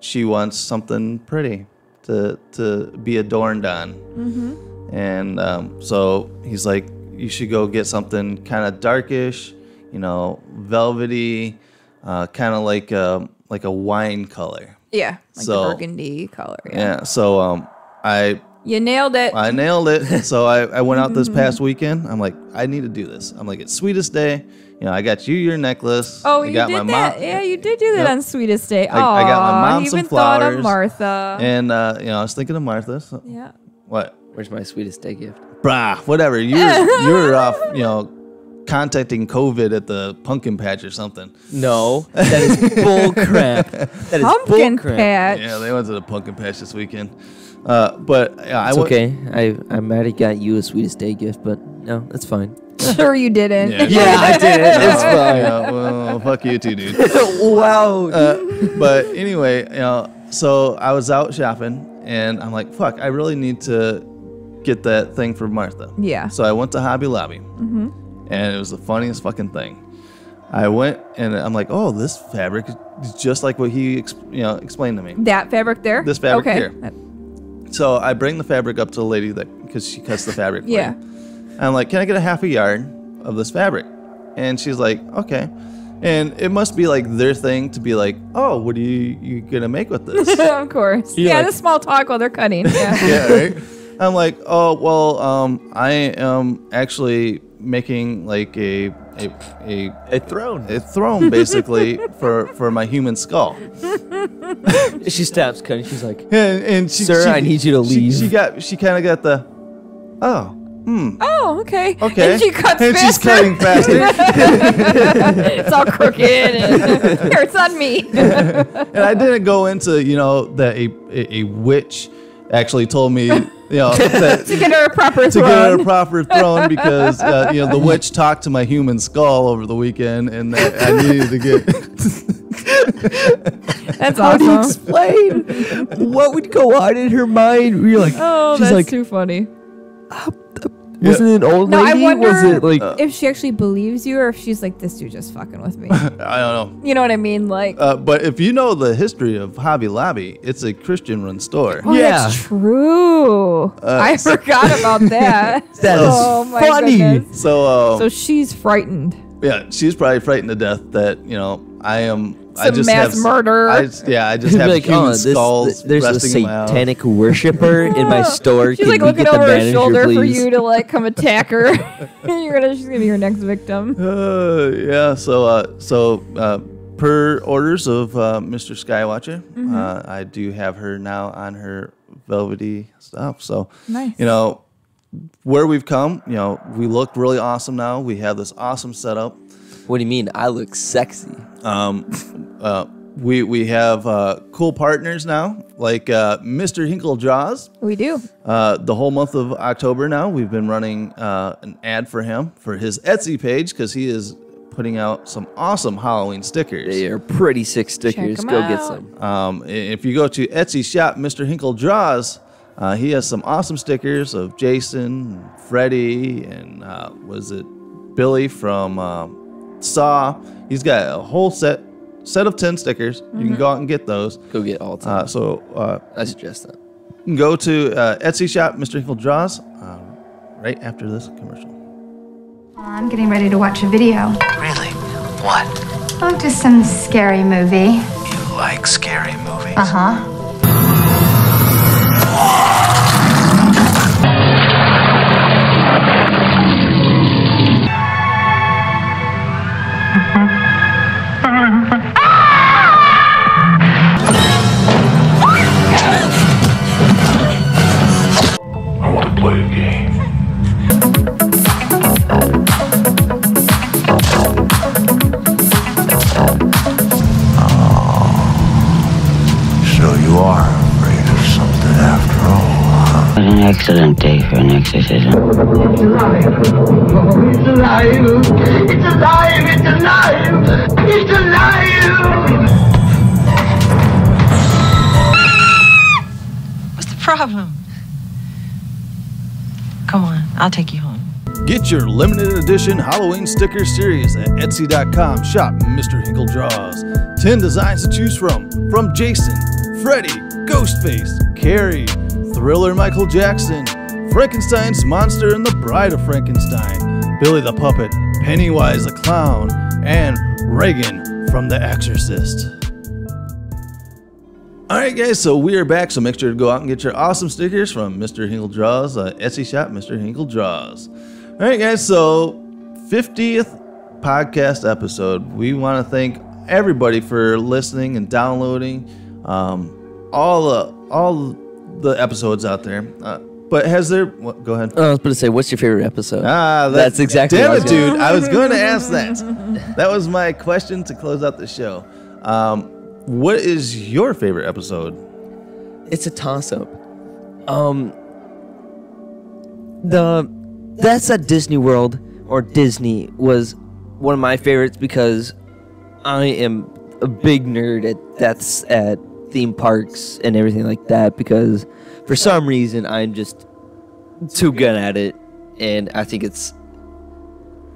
she wants something pretty to to be adorned on, Mm-hmm. and um, so he's like, you should go get something kind of darkish, you know, velvety, uh, kind of like a, like a wine color. yeah, like So- the burgundy color. Yeah. Yeah. So um, I You nailed it. I nailed it. So I, I went out this past weekend. I'm like, I need to do this. I'm like, it's sweetest day. You know, I got you your necklace. oh, I you got did my that. mom- yeah, you did do that Yep. on Sweetest Day. I- I got my Aw, mom you some even thought of. Martha. And uh, you know, I was thinking of Martha. So, yeah. what? Where's my sweetest day gift? Brah, whatever. You're you were off. You know, contacting COVID at the pumpkin patch or something. No, that is bull crap. That is Pumpkin bull crap. patch. Yeah, they went to the pumpkin patch this weekend. Uh, but yeah, I It's went- okay. I I might have got you a sweetest day gift, but no, that's fine. Sure you didn't. Yeah. Yeah, I did. It's fine. yeah, well, fuck you too, dude. wow. Uh, but anyway, you know, so I was out shopping and I'm like, fuck, I really need to get that thing for Martha. Yeah. So I went to Hobby Lobby hmm and it was the funniest fucking thing. I went and I'm like, oh, this fabric is just like what he, ex- you know, explained to me. That fabric there? This fabric okay. here. So I bring the fabric up to the lady that because she cuts the fabric. Yeah. And I'm like, can I get a half a yard of this fabric? And she's like, okay. And it must be like their thing to be like, oh, what are you you gonna make with this? of course. You're yeah, like- the small talk while they're cutting. Yeah. yeah, right. I'm like, oh well, um, I am actually making like a a a, a throne, a throne basically for for my human skull. she stops cutting. She's like, And, and she, Sir, she- I need you to leave. She, got she kind of got the, oh, Hmm. Oh, okay. Okay. And she cuts And she's faster. cutting faster. it's all crooked. And here, it's on me. and I didn't go into you know that a a, a witch actually told me you know that to get her a proper to get her throne. a proper throne because uh, you know the witch talked to my human skull over the weekend and that I needed to get. That's How do you explain what would go on in her mind? You're like, Oh, she's that's like, too funny. Was it an old No, I lady? wonder was it like? if she actually believes you or if she's like, this dude just fucking with me. I don't know. You know what I mean? Like, Uh, but if you know the history of Hobby Lobby, it's a Christian-run store. oh, that's true. Uh, I forgot about that. That is oh, my funny. goodness. So, uh, So she's frightened. yeah, she's probably frightened to death that you know I am. I Some just mass have, murder. I, yeah, I just have like, human oh, this, skulls. th- there's a resting in my satanic worshiper in my store. She's Can like we looking get the over her manager, shoulder for please? you to like come attack her. You're gonna, she's gonna be your next victim. Uh, yeah. So, uh, so uh, per orders of uh, Mr. Skywatcher, Mhm. uh, I do have her now on her velvety stuff. So, Nice. you know, where we've come, you know, we look really awesome now. We have this awesome setup. What do you mean? I look sexy. Um, uh, we we have uh, cool partners now, like uh, Mr. Hinkle Draws. We do. Uh, the whole month of October now, we've been running uh, an ad for him for his Etsy page because he is putting out some awesome Halloween stickers. They are pretty sick stickers. 'em Go get out. some. Um, i- if you go to Etsy shop, Mr. Hinkle Draws, uh, he has some awesome stickers of Jason, Freddy, and uh, was it Billy from uh, Saw? He's got a whole set set of ten stickers. You can Mhm. go out and get those. Go get all ten. Uh, so uh, I suggest that. you can go to uh, Etsy shop, Mr. Hinkle Draws, uh, right after this commercial. I'm getting ready to watch a video. Really? What? Oh, just some scary movie. You like scary movies? Uh huh. Excellent day for an exorcism. It's alive. It's alive. It's alive. It's alive. It's alive. What's the problem? Come on, I'll take you home. Get your limited edition Halloween sticker series at Etsy.com. Shop Mr. Hinkle Draws. 10 designs to choose from from Jason, Freddy, Ghostface, Carrie, Thriller Michael Jackson, Frankenstein's Monster and the Bride of Frankenstein, Billy the Puppet, Pennywise the Clown, and Regan from The Exorcist. All right, guys, so we are back. So make sure to go out and get your awesome stickers from Mr. Hinkle Draws, uh, Etsy shop, Mr. Hinkle Draws. All right, guys, so 50th podcast episode. We want to thank everybody for listening and downloading um, all the all the episodes out there. Uh, but has there? What, go ahead. Oh, I was going to say, what's your favorite episode? Ah, that- that's exactly. Damn what it, I was gonna- dude! I was going to ask that. That was my question to close out the show. Um, what is your favorite episode? It's a toss up. Um, the that's at Disney World or Disney was one of my favorites because I am a big nerd at that's at theme parks and everything like that because for some reason I'm just too good at it and I think it's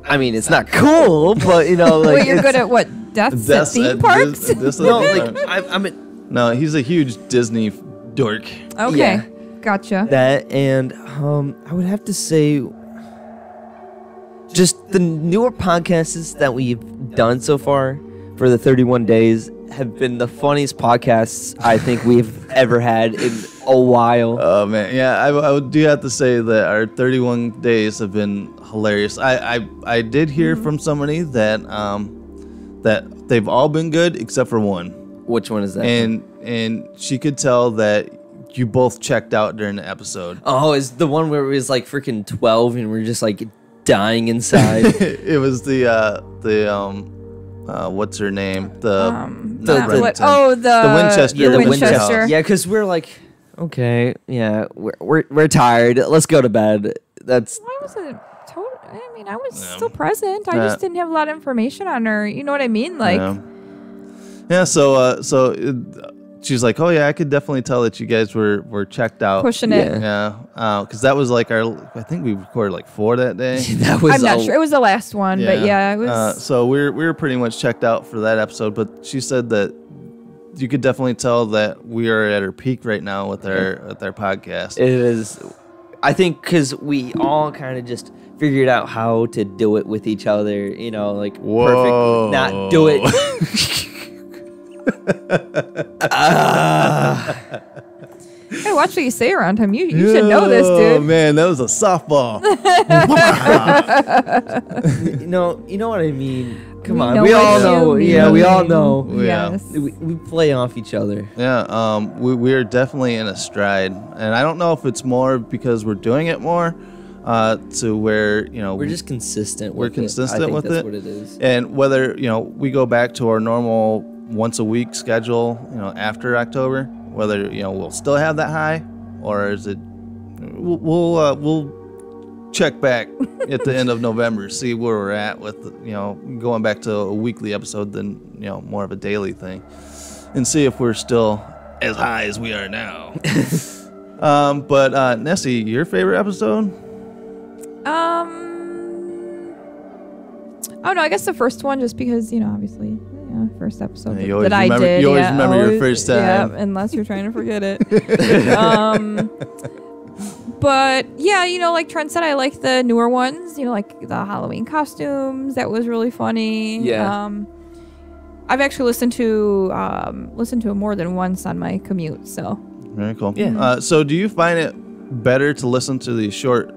I mean it's not cool but you know like Wait, you're good at what? Deaths at theme at parks? Dis- this- no like I, I'm at No, he's a huge Disney dork. okay, Yeah. gotcha. That and um, I would have to say, just the newer podcasts that we've done so far for the 31 days have been the funniest podcasts I think we've ever had in a while. Oh man, yeah, I, I would do have to say that our 31 days have been hilarious. I I, I did hear from somebody that um that they've all been good except for one, Which one is that? and and she could tell that you both checked out during the episode. Oh, is the one where it was like freaking twelve and we're just like dying inside. it was the uh the um uh what's her name? The Um, the, not Remington. what- oh, the- the Winchester. yeah, the Winchester. Winchester. Yeah, because we're like, okay, yeah, we're, we're we're tired. Let's go to bed. That's I wasn't total. I mean, I was still present. I Yeah. just didn't have a lot of information on her. You know what I mean? Like, yeah. Yeah, so uh so it, she's like, "Oh yeah, I could definitely tell that you guys were were checked out." Pushing it. Yeah. Uh, cuz that was like our I think we recorded like 4 that day. that was I'm not a- sure. It was the last one, but yeah, it was. Uh, so we were we were pretty much checked out for that episode, but she said that you could definitely tell that we are at our peak right now with our with our podcast. It is. I think because we all kind of just figured out how to do it with each other. You know, like perfect. Not do it. Ah. Hey, watch what you say around him. You, you should know this, dude. Oh man, that was a softball. you know, you know what I mean. Come We on, we all you know. Yeah, we all mean. know. Yeah. Yes. We, we play off each other. Yeah, um, we we are definitely in a stride, and I don't know if it's more because we're doing it more, uh, to where you know We're just consistent. we're with it. I consistent think with that's it. What it is. and whether you know we go back to our normal once a week schedule, you know, after October, whether you know we'll still have that high, or is it we'll we'll, uh, we'll check back at the end of November, see where we're at with you know going back to a weekly episode than you know more of a daily thing, and see if we're still as high as we are now. um, but uh, Nessie, your favorite episode? Um. Oh no, I guess the first one, just because you know, obviously, yeah, first episode Yeah, that, that I did. you always yeah, remember your always- first Yeah, unless you're trying to forget it. um. But yeah, you know, like Trent said, I like the newer ones. You know, like the Halloween costumes. That was really funny. Yeah. Um. I've actually listened to um listened to it more than once on my commute. So Very cool. Yeah. Uh, so do you find it better to listen to the short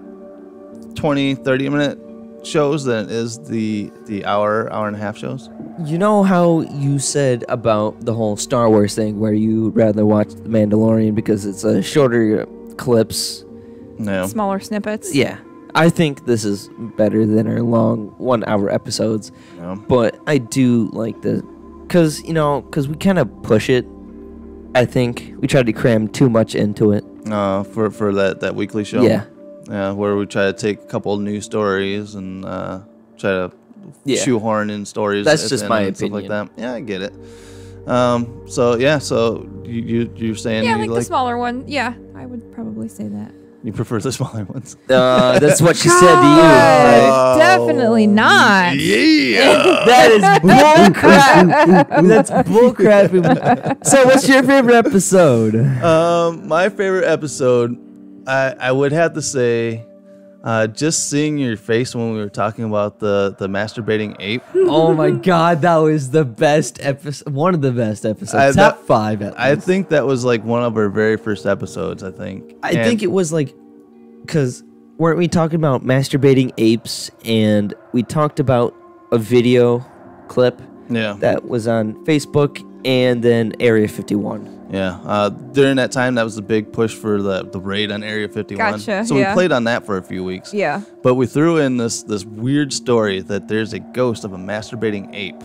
20, 30 minute shows than it is the the hour, hour and a half shows? You know how you said about the whole Star Wars thing, where you rather watch The Mandalorian because it's a shorter clips. No. smaller snippets. Yeah, I think this is better than our long one-hour episodes. Yeah. But I do like the, cause you know, cause we kind of push it. I think we try to cram too much into it. Uh, for for that that weekly show. Yeah. Yeah, where we try to take a couple new stories and uh, try to Yeah. shoehorn in stories. That's just my and stuff like that. Yeah, I get it. Um, so yeah, so you, you you're saying Yeah, you like, like, the smaller one. Yeah, I would probably say that. you prefer the smaller ones. Uh, that's what she said to you. Right? Definitely not. Yeah. That is bullcrap. That's bull crap. So, what's your favorite episode? Um, my favorite episode, I I would have to say, uh, just seeing your face when we were talking about the the masturbating ape. Oh my god, that was the best episode. One of the best episodes. I- Top that- five. At I think that was like one of our very first episodes. I think. I think it was like, because weren't we talking about masturbating apes, and we talked about a video clip Yeah. that was on Facebook, and then Area 51. Yeah. Uh, during that time, that was the big push for the the raid on Area 51. Gotcha, So yeah. we played on that for a few weeks. Yeah. But we threw in this this weird story that there's a ghost of a masturbating ape,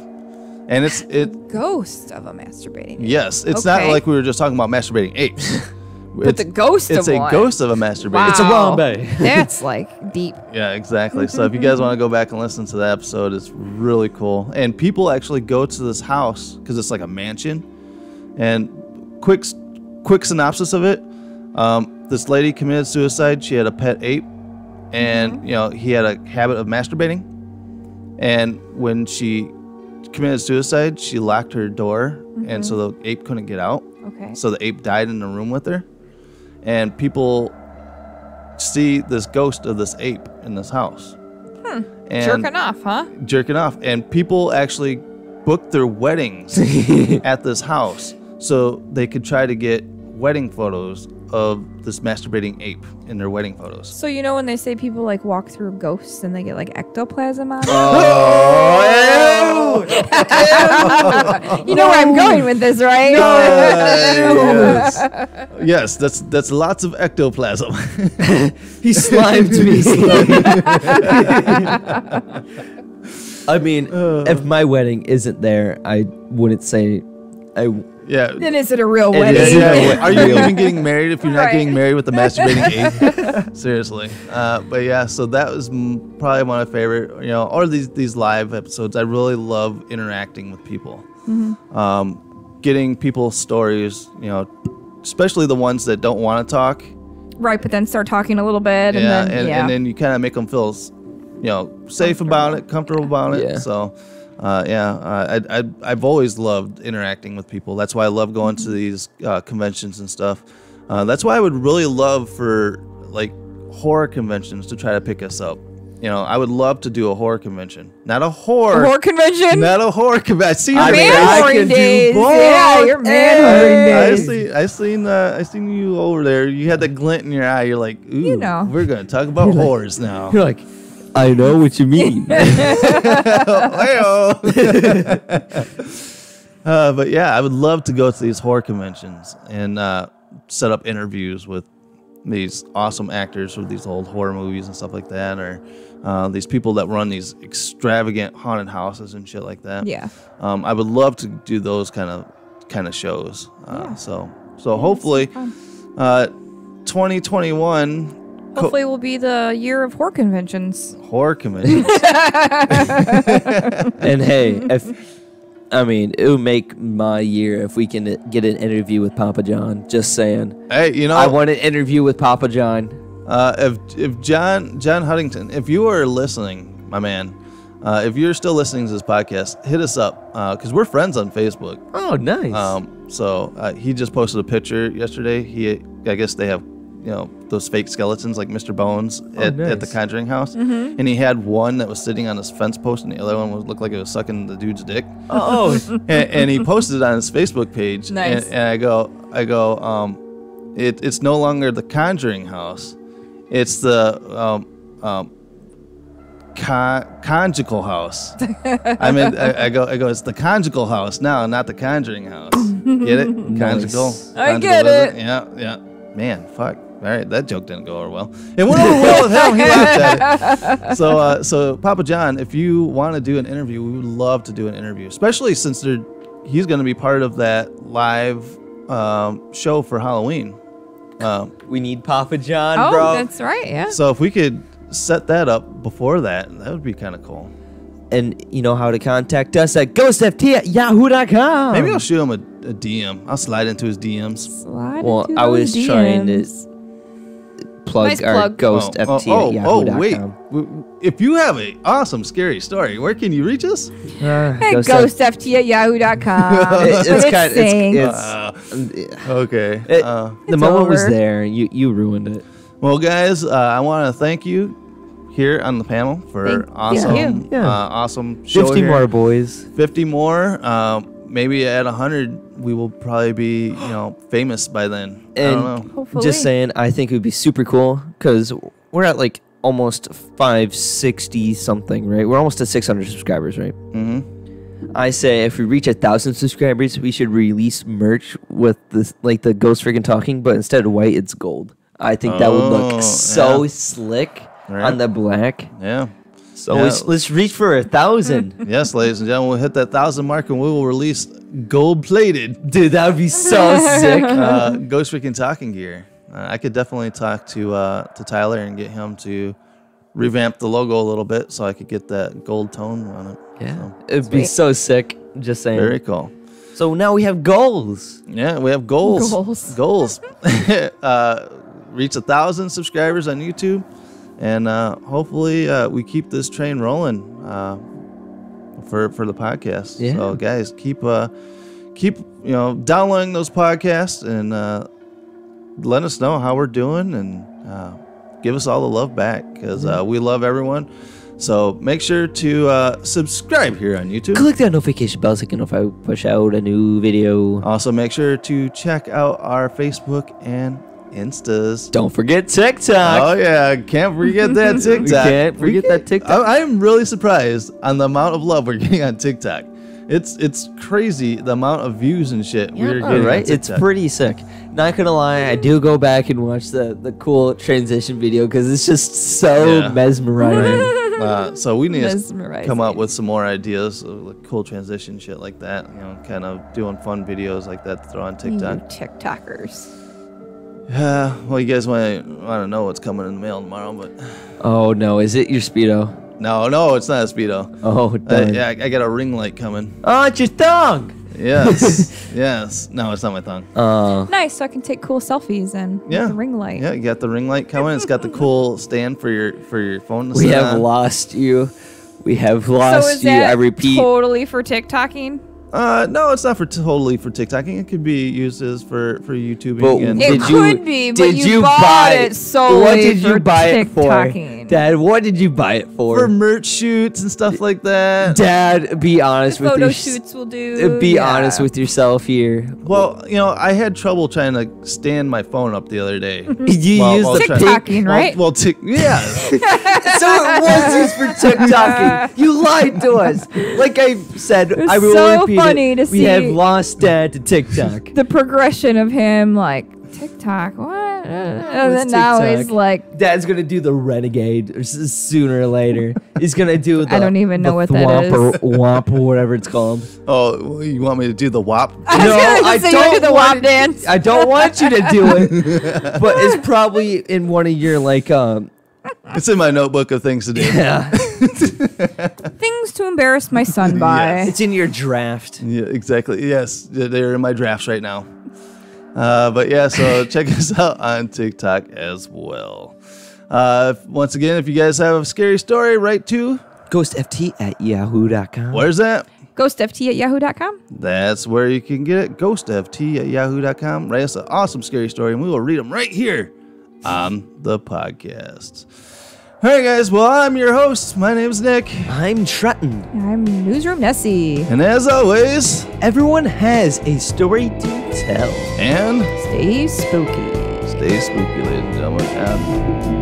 and it's it. Ghost of a masturbating. ape. Yes, it's not like we were just talking about masturbating apes. But the ghost It's of a one. ghost of a masturbating. Wow. It's a Harambe. That's like deep. Yeah, exactly. So if you guys want to go back and listen to that episode, it's really cool. And people actually go to this house because it's like a mansion. And quick, quick synopsis of it: um, this lady committed suicide. She had a pet ape, and you know he had a habit of masturbating. And when she committed suicide, she locked her door, and so the ape couldn't get out. Okay. So the ape died in the room with her, and people see this ghost of this ape in this house. Hmm. And Jerking off, huh? jerking off, and people actually booked their weddings at this house so they could try to get wedding photos of this masturbating ape in their wedding photos. So you know when they say people like walk through ghosts and they get like ectoplasm on it? Oh, you know where I'm going with this, right? yes. yes, that's that's lots of ectoplasm. he slimed me. I mean, if my wedding isn't there, I wouldn't say I. Yeah. Then is it a real It wedding? is a Yeah. Are you even getting married if you're not Right. getting married with the masturbating ape? Seriously. Uh, but yeah, so that was probably one of my favorite, you know, or these these live episodes. I really love interacting with people, Mhm. um, getting people's stories, you know, especially the ones that don't want to talk. Right, but then start talking a little bit, and yeah, then and, yeah. and then you kind of make them feel, you know, safe about it, comfortable about it. Yeah. So, uh, yeah, uh, I, I, I've always loved interacting with people. That's why I love going to these uh, conventions and stuff. Uh, that's why I would really love for like horror conventions to try to pick us up. You know, I would love to do a horror convention, not a horror, A horror convention? not a horror convention. See, Your your man face. whoring days. Yeah, your man whoring I see. I seen. Uh, I seen you over there. You had the glint in your eye. You're like, ooh, You know. we're gonna talk about You're like- whores now. You're like, I know what you mean. uh, but yeah, I would love to go to these horror conventions and uh, set up interviews with these awesome actors for these old horror movies and stuff like that, or uh, these people that run these extravagant haunted houses and shit like that. Yeah. um, I would love to do those kind of kind of shows. Uh, So so hopefully, uh, 2021 co- Hopefully, it will be the year of horror conventions. horror conventions. and hey, if I mean, it would make my year if we can get an interview with Papa John. Just saying. Hey, you know, I want an interview with Papa John. Uh, if if John John Huntington, if you are listening, my man, uh, if you're still listening to this podcast, hit us up because we're friends on Facebook. Oh, nice. Um, so uh, he just posted a picture yesterday. He, I guess they have, you know, those fake skeletons like Mr. Bones Oh, at, at the. Conjuring house, Mhm. and he had one that was sitting on his fence post, and the other one was looked like it was sucking the dude's dick. Oh. and, and he posted it on his Facebook page. Nice. And, and I go, I go, um, it, it's no longer the Conjuring house, it's the um, um, con- conjugal house. I mean, I, I go, I go, it's the conjugal house now, not the Conjuring house. Get it? Conjugal. I Conjugal get is it. Yeah, yeah. Man, fuck. All right, that joke didn't go over well. It went over well with him. He laughed at it. So, uh, so Papa John, if you want to do an interview, we would love to do an interview, especially since they're, he's going to be part of that live um, show for Halloween. Um, we need Papa John, oh, bro. that's right. Yeah. so if we could set that up before that, that would be kind of cool. And you know how to contact us at ghostft at yahoo.com. Maybe I'll shoot him a, a DM. I'll slide into his DMs. Slide Well, into I those was trying to DMs. Plug Nice our plug. ghost oh, ft oh, at oh, wait. If you have an awesome scary story, where can you reach us? Uh, Hey, ghost ghostft at yahoo.com. It- it's what kind- it's- saying. it's- Uh, okay. It- uh, the It's moment was there. You you ruined it. Well, guys, uh, I want to thank you here on the panel for Thank- thank awesome, you. Yeah. uh, awesome show Fifty here. more boys. 50 more. Um, maybe at 100, we will probably be, you know, famous by then. I don't know. And Hopefully. just saying, I think it would be super cool because we're at like almost 560 something, right? We're almost at 600 subscribers, right? Mm-hmm. I say if we reach a thousand subscribers, we should release merch with this, like the ghost freaking talking, but instead of white, it's gold. I think that would Oh, look so yeah. slick Right. on the black. Yeah. So Yeah. let's, let's reach for a thousand. Yes, ladies and gentlemen, we'll hit that thousand mark and we will release gold plated Dude, that would be so sick. uh, Ghost Freaking Talking Gear. Uh, I could definitely talk to uh, to Tyler and get him to revamp the logo a little bit so I could get that gold tone on it. Yeah, So, it'd be so sick. Just saying. very cool. So now we have goals. Yeah, we have goals. Goals. Goals. uh, reach a thousand subscribers on YouTube, and uh, hopefully uh, we keep this train rolling uh, for for the podcast. Yeah. So guys, keep uh, keep you know downloading those podcasts and uh, let us know how we're doing and uh, give us all the love back because uh, we love everyone. So make sure to uh, subscribe here on YouTube. Click that notification bell so you can know if I push out a new video. Also, make sure to check out our Facebook and Instas. Don't forget TikTok. Oh yeah, can't forget that We TikTok. can't We forget that TikTok. I, I am really surprised on the amount of love we're getting on TikTok. It's it's crazy the amount of views and shit we're getting. right? on It's pretty sick. Not gonna lie, I do go back and watch the the cool transition video because it's just so Yeah. mesmerizing. Uh, so we need to come up with some more ideas, of like cool transition shit like that. You know, kind of doing fun videos like that to throw on TikTok. You TikTokers. Yeah. Well, you guys might. I don't know what's coming in the mail tomorrow, but oh no, is it your speedo? no, no, it's not a speedo. Oh, Uh, dang. yeah, I, I got a ring light coming. Oh, it's your tongue. Yes, yes. No, it's not my tongue. Uh, Nice, so I can take cool selfies and Yeah. the ring light. Yeah, you got the ring light coming. It's got the cool stand for your for your phone. To we have on. lost you. We have So lost is you. that I repeat. totally for TikToking? Uh, no, it's not for totally for TikToking. It could be used as for for YouTubing. But and It did could you, be, but did you you bought buy it solely What did you buy it for, Dad? What did you buy it for? for merch shoots and stuff like that. Dad, be honest with Photo your, shoots will uh, do. Be yeah. honest with yourself here. Well, you know, I had trouble trying to stand my phone up the other day. You While- use while the trying- TikToking, right? well, tick, yeah. so it was used for TikToking. You lied to us. Like I said, I will so repeat funny it. to we have lost Dad to TikTok. the progression of him, like TikTok, what? Uh, and then What's now he's like, Dad's gonna do the renegade sooner or later. He's gonna do the I don't even know what that thwomp or womp or whatever it's called. oh, well, you want me to do the WAP? I was gonna say you do the want WAP dance. I don't want you to do it, but it's probably in one of your like um It's in my notebook of things to do. yeah, things to embarrass my son by. it's in your draft. Yeah, exactly. Yes, they're in my drafts right now. Uh, but yeah, so check us out on TikTok as well. Uh, once again, if you guys have a scary story, write to GhostFT at yahoo.com. where's that? GhostFT at yahoo.com. That's where you can get it. GhostFT at yahoo.com. Write us an awesome scary story, and we will read them right here on the podcast. All right, guys. Well, I'm your host. My name's Nick. I'm Trenton. I'm Newsroom Nessie. And as always, Everyone has a story to tell. and Stay spooky. stay spooky, ladies and gentlemen. And evening.